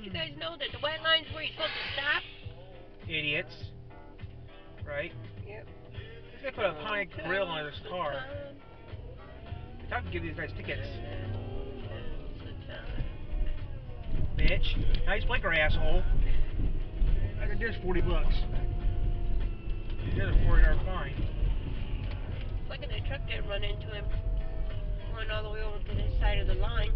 Don't you guys know that the white line's where you're supposed to stop? Idiots. Right? Yep. This guy put a pine grill on his car. I to give these guys tickets. Bitch. Nice blinker, asshole. I can just 40 bucks. Here's a 40 yard fine. Look at that truck that run into him. Going all the way over to this side of the line.